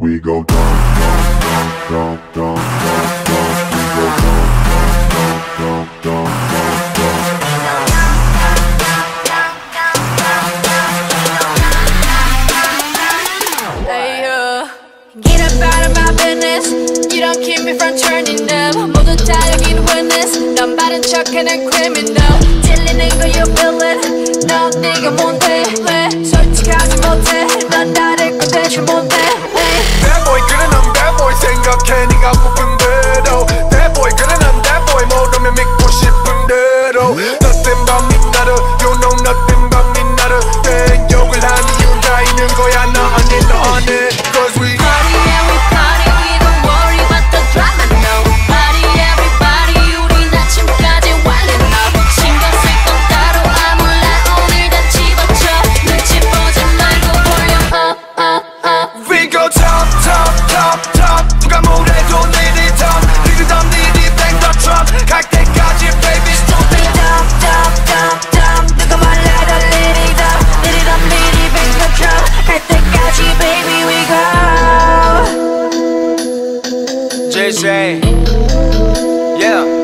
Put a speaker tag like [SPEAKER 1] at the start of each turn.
[SPEAKER 1] We go down, down, down, down, down, down. We go down, down, down, down, down, down.
[SPEAKER 2] Hey, uh, get up out of my business. You don't keep me from turning up. 모두 다 여긴 witness. 넌 바른 척하는 criminal. 들리는 거 you feel it. 넌 내가 뭔데?
[SPEAKER 3] Yeah. They say, Yeah.